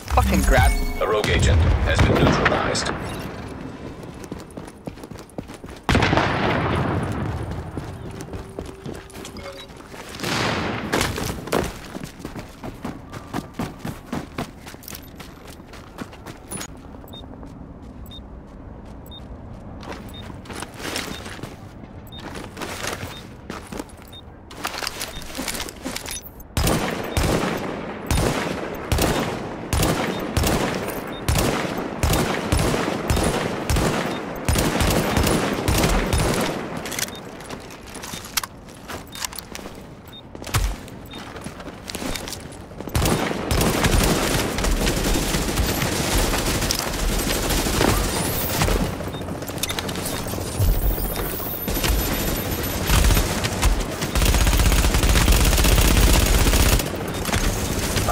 fucking grab. A rogue agent has been neutralized.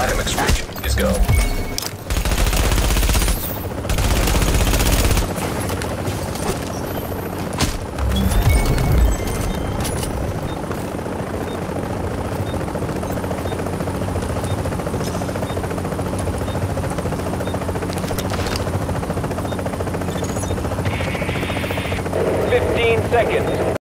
Item extraction is go. Fifteen seconds.